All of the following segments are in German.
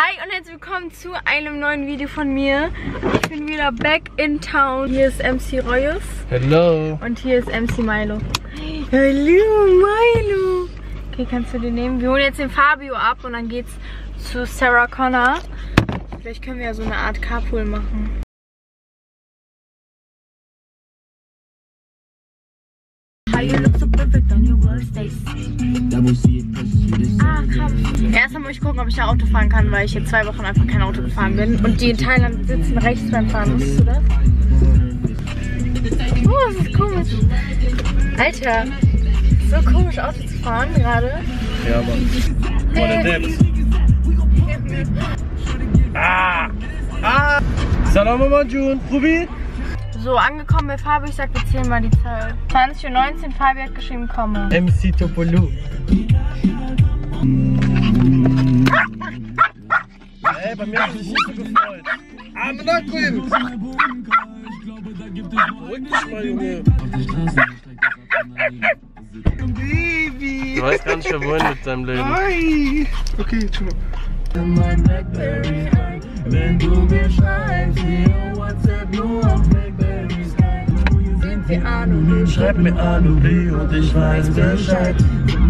Hi und herzlich willkommen zu einem neuen Video von mir. Ich bin wieder back in town. Hier ist MC Reus Hello. und hier ist MC Milo. Hallo Milo. Okay, kannst du den nehmen? Wir holen jetzt den Fabio ab und dann geht's zu Sarah Connor. Vielleicht können wir ja so eine Art Carpool machen. How you look so Erstmal muss ich gucken, ob ich ein Auto fahren kann, weil ich jetzt zwei Wochen einfach kein Auto gefahren bin. Und die in Thailand sitzen rechts beim Fahren. Wusstest du das? Oh, das ist komisch. Alter, so komisch Auto zu fahren gerade. Ja, Mann. Ohne Deps. Ah! Ah! Salam Manjun. Probi. So, angekommen bei Fabi, ich sag, wir zählen mal die Zeit. 20.19 Uhr, Fabi hat geschrieben, komme. MC Topolu. Ey, bei mir hat sich nicht so gefreut. Amnakim! Ruhig dich mal, Junge. Baby! Du weißt gar nicht, wer wohin mit deinem Leben. Hi! Okay, schon mal. Wenn du mir schreibst, via WhatsApp nur auf Blackberry Skype. Sind wir an Schreib mir an, Uli, und ich weiß Bescheid. Guck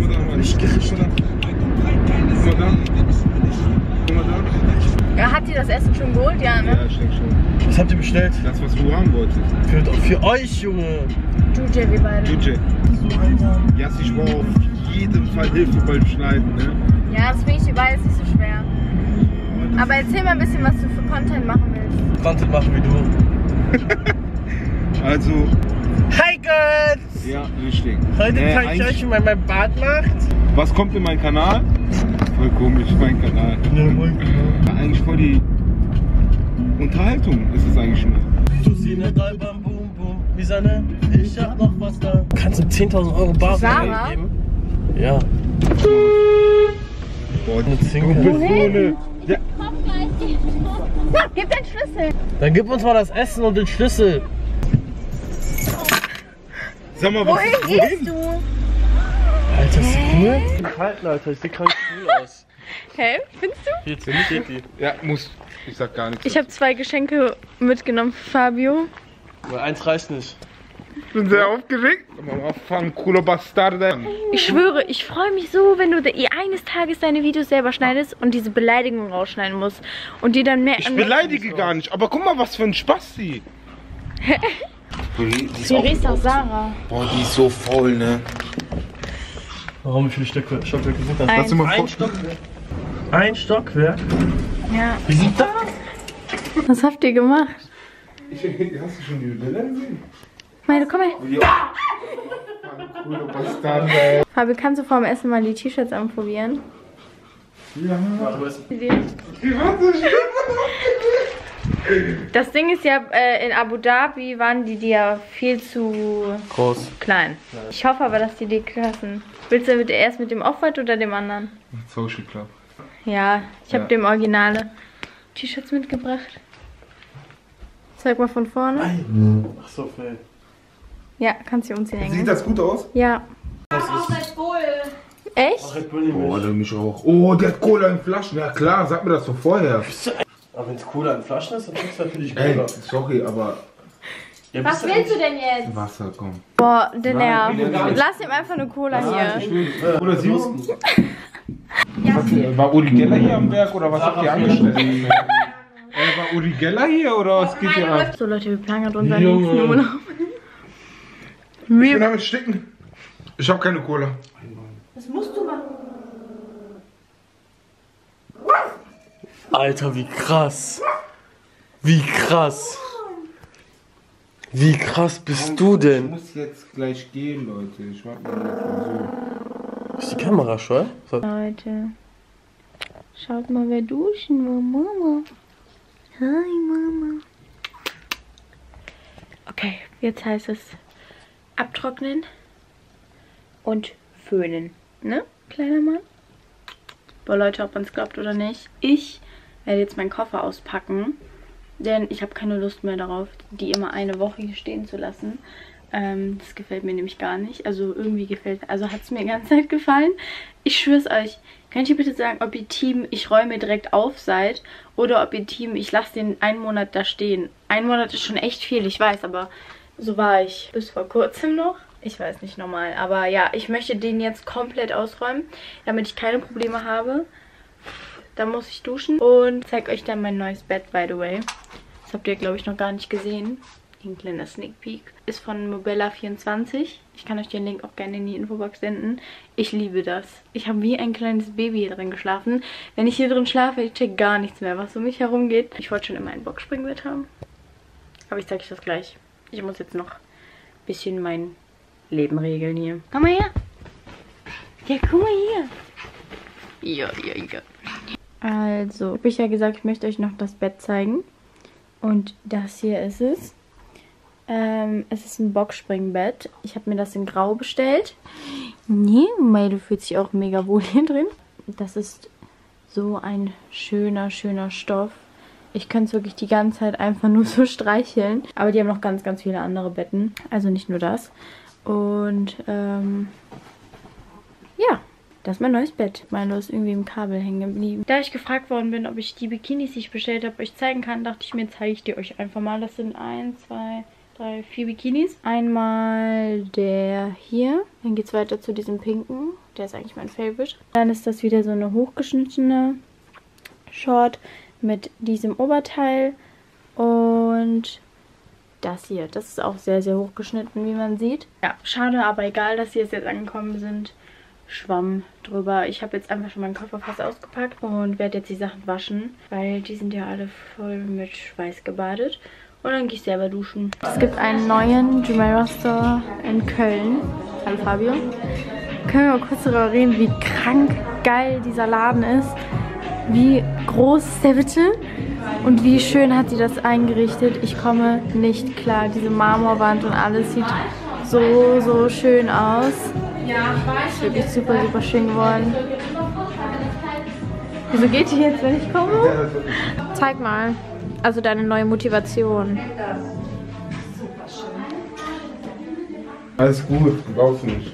mal da, Mann. Nicht gerichtet. Guck mal da. Guck mal da. Ja, hat die das Essen schon geholt? Ja, ne? Ja, ich denke schon. Was habt ihr bestellt? Das, was du haben wolltest. Für, für euch, Junge. Juja, wir beide. Juje. Jassi, ich brauche auf jeden Fall Hilfe beim Schneiden, ne? Ja, das finde ich überall ist nicht so schwer. Aber erzähl mal ein bisschen, was du für Content machen willst. Content machen wie du. Also, Hi, Girls! ja, richtig. Heute Äh, zeige ich euch, wie man mein Bad macht. Was kommt in meinen Kanal? Voll komisch, mein Kanal. Ja, eigentlich voll die Unterhaltung ist es eigentlich nur. Du sie ne drei beim Boom Boom. Wie seine, ich hab noch was da. Kannst du 10.000 Euro Bar geben? Ja. Boah, Eine Zinke. du bist so eine. Ja, Schlüssel. Dann gib uns mal das Essen und den Schlüssel. sag mal, was Wohin ist gehst du? Alter, ist die cool? Ich bin kalt, Alter. Ich seh krank cool aus. Hä? Findest du? Hier steht die. Ja, muss. Ich sag gar nichts. Ich habe zwei Geschenke mitgenommen für Fabio. Weil eins reicht nicht. Ich bin sehr aufgeregt. Mama, fang cooler Bastard. Ich schwöre, ich freue mich so, wenn du de- eines Tages deine Videos selber schneidest und diese Beleidigung rausschneiden musst. Und die dann mehr. Ich beleidige gar nicht, aber guck mal, was für ein Spasti. Die ist Hier auch, riecht auch Sarah. boah, die ist so faul, ne? Warum? Wie viele Stockwerke, Stockwerke sind das? Ein. Mal Ein. Stockwerk. Ein Stockwerk? Ja. Wie sieht das? Was habt ihr gemacht? Hast du schon die Bilder gesehen? Meine, komm her. Cooler Bastard, ey. Fabio, kannst du vor dem Essen mal die T-Shirts anprobieren? Warte, was? Das Ding ist ja, äh, in Abu Dhabi waren die dir ja viel zu Groß. klein. Ich hoffe aber, dass die dir passen. Willst du mit, erst mit dem Off-White oder dem anderen? Social Club. Ja, ich habe Ja. dem Originale T-Shirts mitgebracht. Zeig mal von vorne. Ach so, Phil. Ja, kannst du uns hier Sieht hängen. das gut aus? Ja. Echt? Ach, Red Bull nicht Oh, der mich auch. Oh, der hat Cola in Flaschen. Ja klar, sag mir das doch vorher. Aber wenn es Cola in Flaschen ist, dann trinkst du natürlich Ey, Cola. sorry, aber Ja, Was willst du denn jetzt? Wasser, komm. Boah, der Nerv. Lass ihm einfach eine Cola hier. Oder sie War Uri Geller hier am Werk oder was habt ihr angestellt? äh, war Uri Geller hier oder was geht hier ab? So Leute, wir planen gerade unseren nächsten Urlaub. Ich bin am Sticken. Ich hab keine Cola. Alter, wie krass. Wie krass. Wie krass bist du Ich denn? muss jetzt gleich gehen, Leute. Ich warte mal so. Ist die Kamera scheu? So. Leute, schaut mal, wer duschen will. Mama. Hi, Mama. Okay, jetzt heißt es abtrocknen und föhnen. Ne, kleiner Mann? Boah, Leute, ob man es glaubt oder nicht. Ich werde jetzt meinen Koffer auspacken, denn ich habe keine Lust mehr darauf, die immer eine Woche hier stehen zu lassen. Ähm, das gefällt mir nämlich gar nicht. Also irgendwie gefällt, also hat es mir die ganze Zeit gefallen. Ich schwör's euch, Könnt ihr bitte sagen, ob ihr Team ich räume direkt auf seid oder ob ihr Team ich lasse den einen Monat da stehen. Ein Monat ist schon echt viel, ich weiß, aber so war ich bis vor kurzem noch. Ich weiß nicht normal, aber ja, ich möchte den jetzt komplett ausräumen, damit ich keine Probleme habe. Da muss ich duschen und zeige euch dann mein neues Bett, by the way. Das habt ihr, glaube ich, noch gar nicht gesehen. Ein kleiner Sneak Peek. Ist von Mobella24. Ich kann euch den Link auch gerne in die Infobox senden. Ich liebe das. Ich habe wie ein kleines Baby hier drin geschlafen. Wenn ich hier drin schlafe, ich check gar nichts mehr, was um mich herum geht. Ich wollte schon immer ein Boxspringbett haben. Aber ich zeige euch das gleich. Ich muss jetzt noch ein bisschen mein Leben regeln hier. Komm mal her. Ja, guck mal hier. Ja, ja, ja. Also, habe ich ja gesagt, ich möchte euch noch das Bett zeigen. Und das hier ist es. Ähm, es ist ein Boxspringbett. Ich habe mir das in Grau bestellt. Nee, Mailo fühlt sich auch mega wohl hier drin. Das ist so ein schöner, schöner Stoff. Ich könnte es wirklich die ganze Zeit einfach nur so streicheln. Aber die haben noch ganz, ganz viele andere Betten. Also nicht nur das. Und ähm, ja, das ist mein neues Bett. Milo ist irgendwie im Kabel hängen geblieben. Da ich gefragt worden bin, ob ich die Bikinis, die ich bestellt habe, euch zeigen kann, dachte ich mir, zeige ich die euch einfach mal. Das sind ein, zwei, drei, vier Bikinis. Einmal der hier. Dann geht es weiter zu diesem pinken. Der ist eigentlich mein Favorite. Dann ist das wieder so eine hochgeschnittene Short mit diesem Oberteil. Und das hier. Das ist auch sehr, sehr hochgeschnitten, wie man sieht. Ja, schade, aber egal, dass sie jetzt, angekommen sind. Schwamm drüber. Ich habe jetzt einfach schon meinen Koffer fast ausgepackt und werde jetzt die Sachen waschen, weil die sind ja alle voll mit Schweiß gebadet. Und dann gehe ich selber duschen. Es gibt einen neuen Jumeirah Store in Köln. Hallo Fabio. Können wir mal kurz darüber reden, wie krank geil dieser Laden ist. Wie groß ist der bitte? Und wie schön hat sie das eingerichtet. Ich komme nicht klar. Diese Marmorwand und alles sieht so, so schön aus. Ist wirklich super, super schön geworden. Wieso geht die jetzt, wenn ich komme? Zeig mal. Also deine neue Motivation. Alles gut, du brauchst nicht.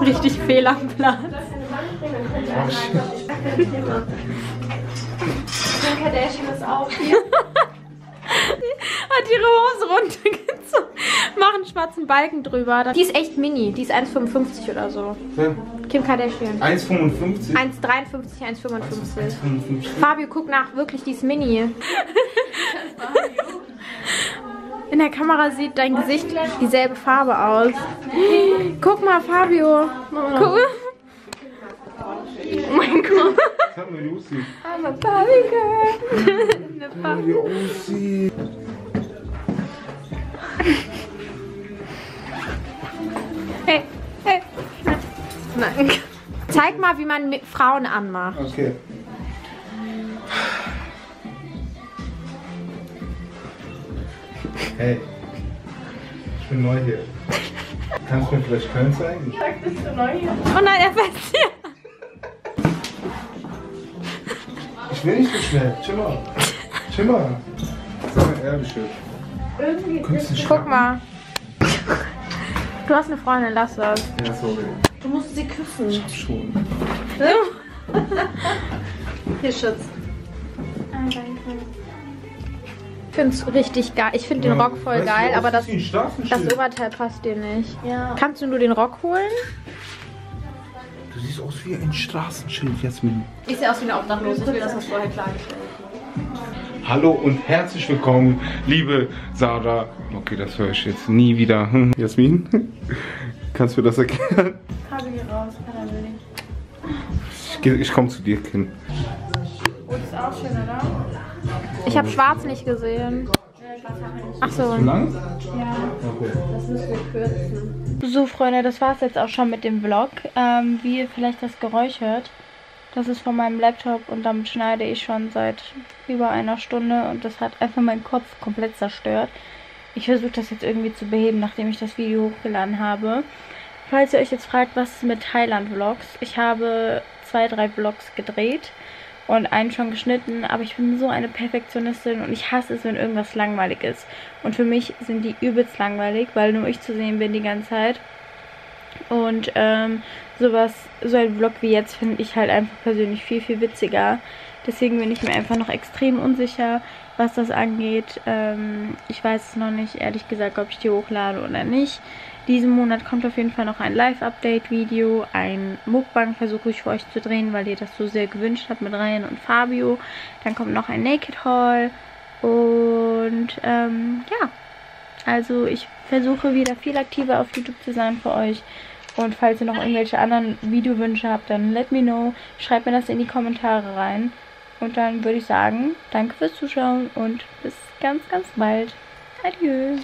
Richtig fehl am Platz. Kardashian ist auch hier. Hat ihre Hose runtergezogen. Mach einen schwarzen Balken drüber. Die ist echt mini. Die ist 1,55 oder so. Kim Kardashian. 1,55? 1,53, 1,55. 1,55. Fabio, guck nach. Wirklich, die ist mini. In der Kamera sieht dein Gesicht dieselbe Farbe aus. Guck mal, Fabio. Guck. Oh mein Gott. Sag mal, Lucy. I'm a Barbie girl. Eine Barbie. Lucy. Hey, hey. Nein. Zeig mal, wie man mit Frauen anmacht. Okay. Hey, ich bin neu hier. Kannst du mir vielleicht Köln zeigen? Oh nein, er fällt hier. Ich will nicht so schnell. Chill mal. Chill mal. Sag mal ehrlich. Künstlich Guck mal. Du hast eine Freundin, lass das. Ja, sorry. Du musst sie küssen. Schon. Hier, Schutz. Ich finde es richtig geil. Ich finde den Rock voll Weißt du, geil, aus aber das, das. Oberteil passt dir nicht. Kannst du nur den Rock holen? Du siehst aus wie ein Straßenschild, Jasmin. Ich sehe aus wie eine Obdachlose. Ich will das was vorher klargestellt. Hallo und herzlich willkommen, liebe Sarah. Okay, das höre ich jetzt nie wieder. Jasmin, kannst du mir das erklären? Habe hier raus. Ich, ich komme zu dir, Kind. Oh, das ist auch schön, oder? Ich habe schwarz nicht gesehen. Ach so. Zu lang? Ja. Okay. Das müssen wir kürzen. So, Freunde, das war's jetzt auch schon mit dem Vlog. Ähm, wie ihr vielleicht das Geräusch hört, das ist von meinem Laptop und damit schneide ich schon seit über einer Stunde und das hat einfach meinen Kopf komplett zerstört. Ich versuche das jetzt irgendwie zu beheben, nachdem ich das Video hochgeladen habe. Falls ihr euch jetzt fragt, was ist mit Thailand-Vlogs? Ich habe zwei, drei Vlogs gedreht und einen schon geschnitten, aber ich bin so eine Perfektionistin und ich hasse es, wenn irgendwas langweilig ist. Und für mich sind die übelst langweilig, weil nur ich zu sehen bin die ganze Zeit. Und ähm, sowas, so ein Vlog wie jetzt finde ich halt einfach persönlich viel, viel witziger. Deswegen bin ich mir einfach noch extrem unsicher, was das angeht. Ähm, ich weiß noch nicht, ehrlich gesagt, ob ich die hochlade oder nicht. Diesen Monat kommt auf jeden Fall noch ein Live-Update-Video. Ein Mukbang versuche ich für euch zu drehen, weil ihr das so sehr gewünscht habt mit Ryan und Fabio. Dann kommt noch ein Naked Haul. Und ähm, ja, also ich versuche wieder viel aktiver auf YouTube zu sein für euch. Und falls ihr noch irgendwelche anderen Videowünsche habt, dann let me know. Schreibt mir das in die Kommentare rein. Und dann würde ich sagen, danke fürs Zuschauen und bis ganz, ganz bald. Adieu.